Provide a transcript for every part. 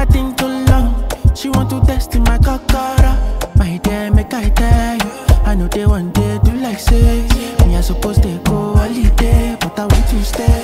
I think too long. She want to test in my kakara. My dear, make I tell you. I know they want they do like say. Me, I suppose to go holiday, but I want to stay.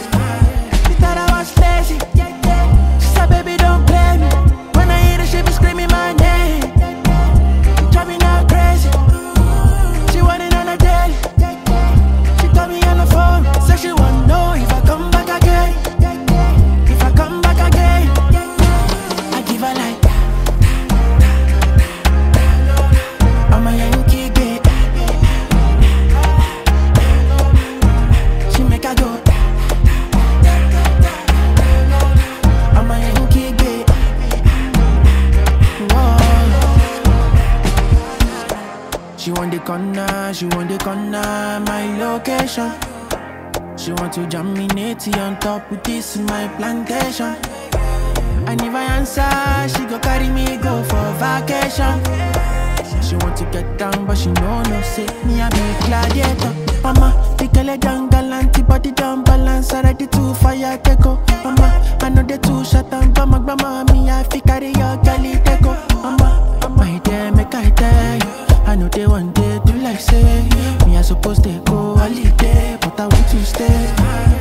She want the corner, she want the corner, my location. She want to natty on top of this my plantation. And if I answer, she go carry me go for vacation. She want to get down, but she know no say me I be gladiator. Mama, the girl down galant, body down balance, already to fire teko. Mama, I know the two shot and grandma, grandma, me I fi carry your galley know they do like say me I supposed to go holiday, but I want to stay.